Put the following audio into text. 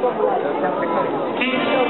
こともやっ。